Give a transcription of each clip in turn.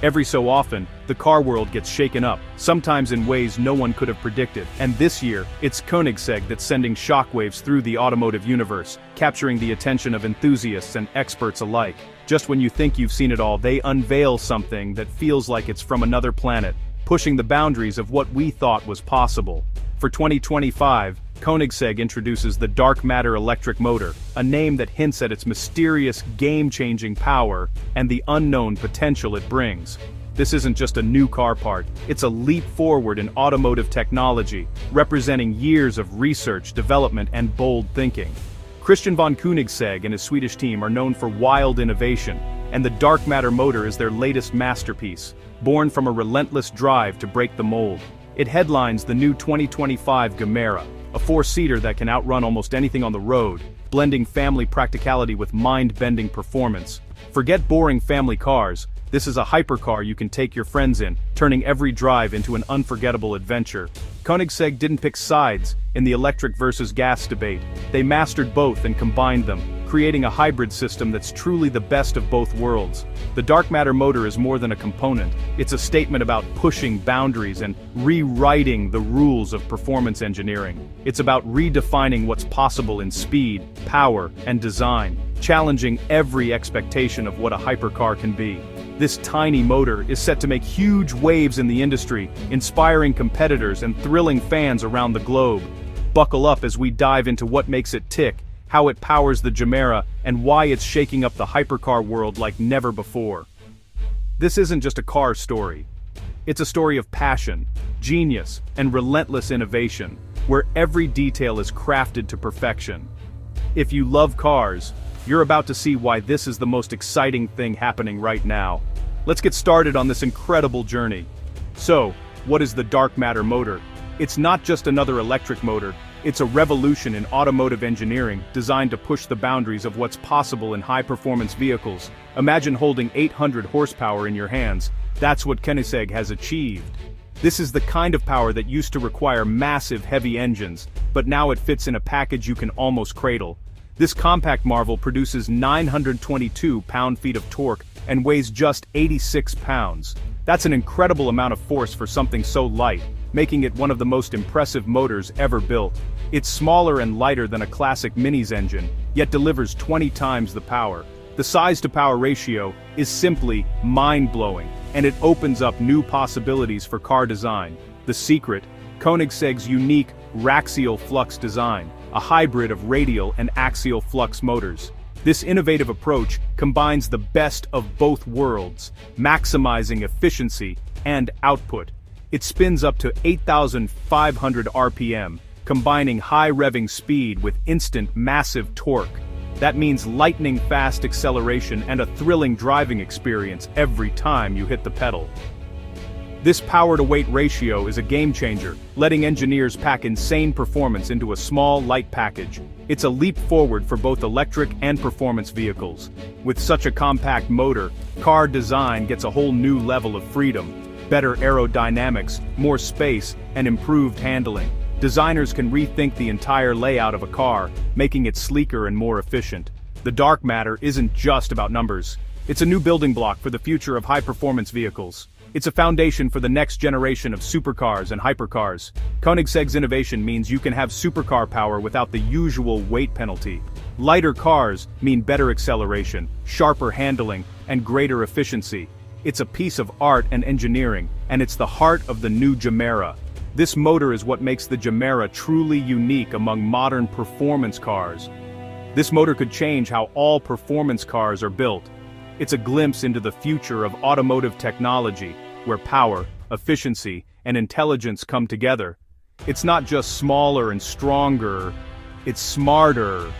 Every so often, the car world gets shaken up, sometimes in ways no one could have predicted. And this year, it's Koenigsegg that's sending shockwaves through the automotive universe, capturing the attention of enthusiasts and experts alike. Just when you think you've seen it all, they unveil something that feels like it's from another planet, pushing the boundaries of what we thought was possible. For 2025, Koenigsegg introduces the Dark Matter electric motor, a name that hints at its mysterious, game-changing power and the unknown potential it brings. This isn't just a new car part, it's a leap forward in automotive technology, representing years of research, development and bold thinking. Christian von Koenigsegg and his Swedish team are known for wild innovation, and the Dark Matter motor is their latest masterpiece, born from a relentless drive to break the mold. It headlines the new 2025 Gemera, a four-seater that can outrun almost anything on the road, blending family practicality with mind-bending performance. Forget boring family cars, this is a hypercar you can take your friends in, turning every drive into an unforgettable adventure. Koenigsegg didn't pick sides in the electric versus gas debate, they mastered both and combined them, creating a hybrid system that's truly the best of both worlds. The dark matter motor is more than a component, it's a statement about pushing boundaries and rewriting the rules of performance engineering. It's about redefining what's possible in speed, power, and design, challenging every expectation of what a hypercar can be. This tiny motor is set to make huge waves in the industry, inspiring competitors and thrilling fans around the globe. Buckle up as we dive into what makes it tick, how it powers the Gemera, and why it's shaking up the hypercar world like never before. This isn't just a car story. It's a story of passion, genius, and relentless innovation, where every detail is crafted to perfection. If you love cars, you're about to see why this is the most exciting thing happening right now. Let's get started on this incredible journey. So, what is the dark matter motor? It's not just another electric motor, it's a revolution in automotive engineering designed to push the boundaries of what's possible in high-performance vehicles. Imagine holding 800 horsepower in your hands. That's what Koenigsegg has achieved. This is the kind of power that used to require massive heavy engines, but now it fits in a package you can almost cradle. This compact marvel produces 922 pound-feet of torque and weighs just 86 pounds. That's an incredible amount of force for something so light, making it one of the most impressive motors ever built. It's smaller and lighter than a classic Mini's engine, yet delivers 20 times the power. The size-to-power ratio is simply mind-blowing, and it opens up new possibilities for car design. The secret, Koenigsegg's unique Raxial Flux design a hybrid of radial and axial flux motors. This innovative approach combines the best of both worlds, maximizing efficiency and output. It spins up to 8,500 RPM, combining high revving speed with instant massive torque. That means lightning-fast acceleration and a thrilling driving experience every time you hit the pedal. This power-to-weight ratio is a game-changer, letting engineers pack insane performance into a small, light package. It's a leap forward for both electric and performance vehicles. With such a compact motor, car design gets a whole new level of freedom. Better aerodynamics, more space, and improved handling. Designers can rethink the entire layout of a car, making it sleeker and more efficient. The dark matter isn't just about numbers. It's a new building block for the future of high-performance vehicles. It's a foundation for the next generation of supercars and hypercars. Koenigsegg's innovation means you can have supercar power without the usual weight penalty. Lighter cars mean better acceleration, sharper handling, and greater efficiency. It's a piece of art and engineering, and it's the heart of the new Gemera. This motor is what makes the Gemera truly unique among modern performance cars. This motor could change how all performance cars are built, it's a glimpse into the future of automotive technology, where power, efficiency, and intelligence come together. It's not just smaller and stronger, it's smarter.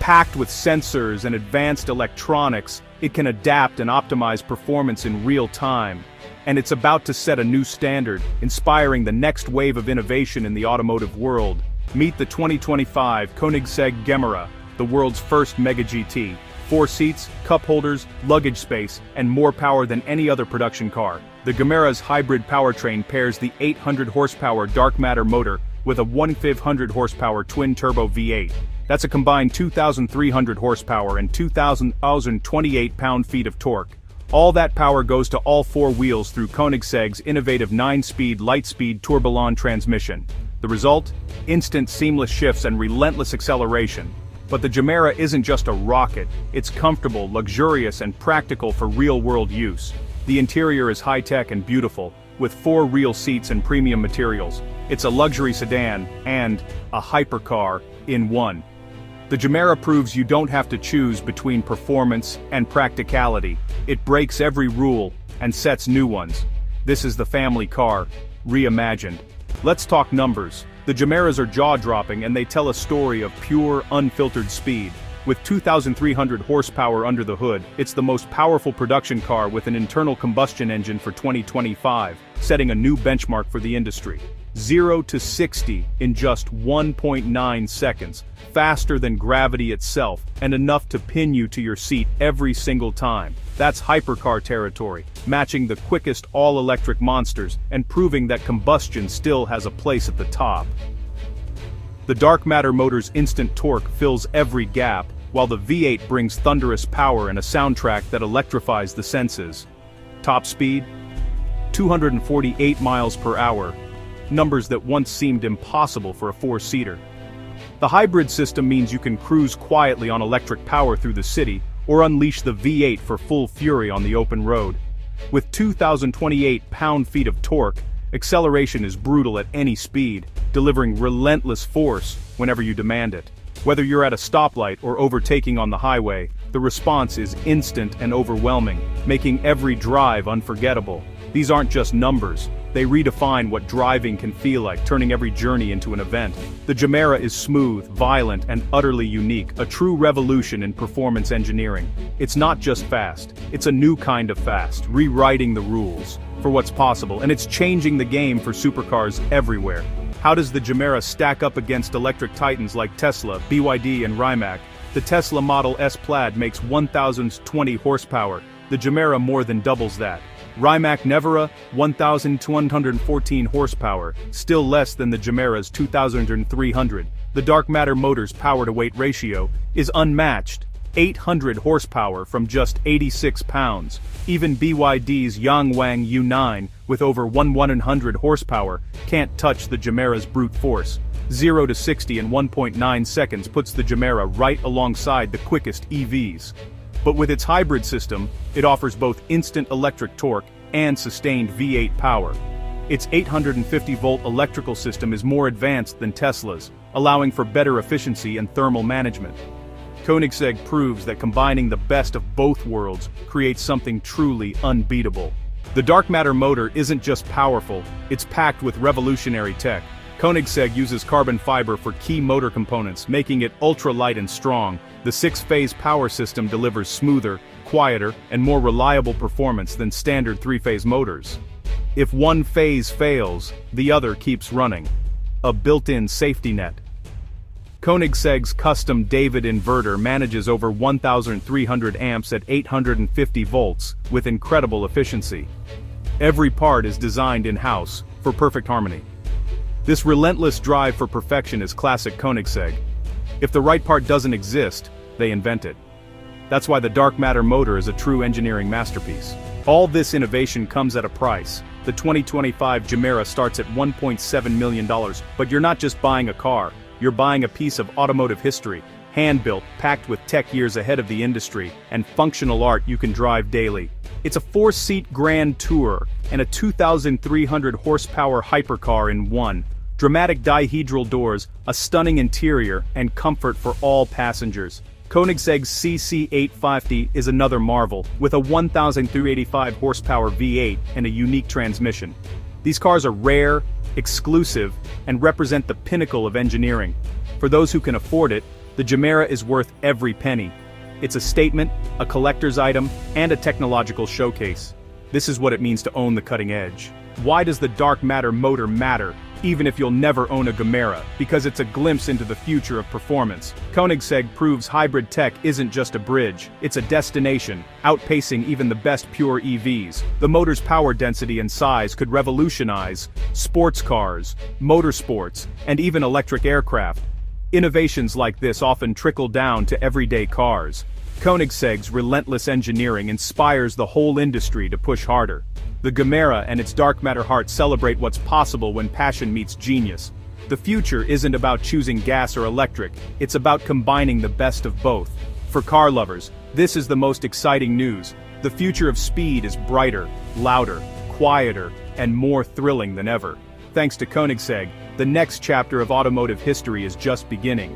Packed with sensors and advanced electronics, it can adapt and optimize performance in real time. And it's about to set a new standard, inspiring the next wave of innovation in the automotive world. Meet the 2025 Koenigsegg Gemera, the world's first Mega GT. Four seats, cup holders, luggage space, and more power than any other production car. The Gemera's hybrid powertrain pairs the 800 horsepower dark matter motor with a 1,500 horsepower twin-turbo V8. That's a combined 2,300 horsepower and 2,028 pound-feet of torque. All that power goes to all four wheels through Koenigsegg's innovative 9-speed Lightspeed Tourbillon transmission. The result? Instant seamless shifts and relentless acceleration. But the Gemera isn't just a rocket, it's comfortable, luxurious and practical for real-world use. The interior is high-tech and beautiful, with four real seats and premium materials. It's a luxury sedan, and a hypercar, in one. The Gemera proves you don't have to choose between performance and practicality. It breaks every rule, and sets new ones. This is the family car, reimagined. Let's talk numbers. The Gemeras are jaw-dropping and they tell a story of pure, unfiltered speed. With 2,300 horsepower under the hood, it's the most powerful production car with an internal combustion engine for 2025, setting a new benchmark for the industry. 0 to 60 in just 1.9 seconds, faster than gravity itself, and enough to pin you to your seat every single time. That's hypercar territory, matching the quickest all-electric monsters and proving that combustion still has a place at the top. The dark matter motor's instant torque fills every gap, while the V8 brings thunderous power and a soundtrack that electrifies the senses. Top speed? 248 miles per hour, numbers that once seemed impossible for a four-seater. The hybrid system means you can cruise quietly on electric power through the city, or unleash the V8 for full fury on the open road. With 2,028 pound-feet of torque, acceleration is brutal at any speed, delivering relentless force whenever you demand it. Whether you're at a stoplight or overtaking on the highway, the response is instant and overwhelming, making every drive unforgettable. These aren't just numbers, they redefine what driving can feel like, turning every journey into an event. The Gemera is smooth, violent, and utterly unique, a true revolution in performance engineering. It's not just fast, it's a new kind of fast, rewriting the rules for what's possible, and it's changing the game for supercars everywhere. How does the Gemera stack up against electric titans like Tesla, BYD and Rimac? The Tesla Model S Plaid makes 1,020 horsepower, the Gemera more than doubles that. Rimac Nevera, 1,214 horsepower, still less than the Gemera's 2,300. The dark matter motor's power-to-weight ratio is unmatched, 800 horsepower from just 86 pounds. Even BYD's Yangwang U9, with over 1,100 horsepower, can't touch the Gemera's brute force. 0 to 60 in 1.9 seconds puts the Gemera right alongside the quickest EVs. But with its hybrid system, it offers both instant electric torque and sustained V8 power. Its 850-volt electrical system is more advanced than Tesla's, allowing for better efficiency and thermal management. Koenigsegg proves that combining the best of both worlds creates something truly unbeatable. The dark matter motor isn't just powerful, it's packed with revolutionary tech. Koenigsegg uses carbon fiber for key motor components, making it ultra-light and strong. The six-phase power system delivers smoother, quieter, and more reliable performance than standard three-phase motors. If one phase fails, the other keeps running. A built-in safety net. Koenigsegg's custom David inverter manages over 1,300 amps at 850 volts, with incredible efficiency. Every part is designed in-house, for perfect harmony. This relentless drive for perfection is classic Koenigsegg. If the right part doesn't exist, they invented. That's why the dark matter motor is a true engineering masterpiece. All this innovation comes at a price. The 2025 Gemera starts at $1.7 million, but you're not just buying a car, you're buying a piece of automotive history, hand-built, packed with tech years ahead of the industry, and functional art you can drive daily. It's a four-seat Grand Tour, and a 2,300 horsepower hypercar in one, dramatic dihedral doors, a stunning interior, and comfort for all passengers. Koenigsegg's CC850 is another marvel, with a 1,385 horsepower V8 and a unique transmission. These cars are rare, exclusive, and represent the pinnacle of engineering. For those who can afford it, the Gemera is worth every penny. It's a statement, a collector's item, and a technological showcase. This is what it means to own the cutting edge. Why does the dark matter motor matter, even if you'll never own a Gemera? Because it's a glimpse into the future of performance. Koenigsegg proves hybrid tech isn't just a bridge, it's a destination, outpacing even the best pure EVs. The motor's power density and size could revolutionize sports cars, motorsports, and even electric aircraft. Innovations like this often trickle down to everyday cars. Koenigsegg's relentless engineering inspires the whole industry to push harder. The Gemera and its dark matter heart celebrate what's possible when passion meets genius. The future isn't about choosing gas or electric, it's about combining the best of both. For car lovers, this is the most exciting news. The future of speed is brighter, louder, quieter, and more thrilling than ever. Thanks to Koenigsegg, the next chapter of automotive history is just beginning.